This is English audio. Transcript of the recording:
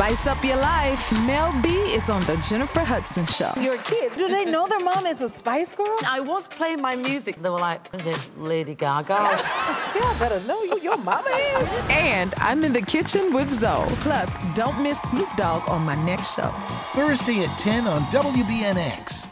spice up your life. Mel B is on The Jennifer Hudson Show. Your kids, do they know their mom is a Spice Girl? I was playing my music. They were like, is it Lady Gaga? yeah, I better know who your mama is. And I'm in the kitchen with Zo. Plus, don't miss Snoop Dogg on my next show. Thursday at 10 on WBNX.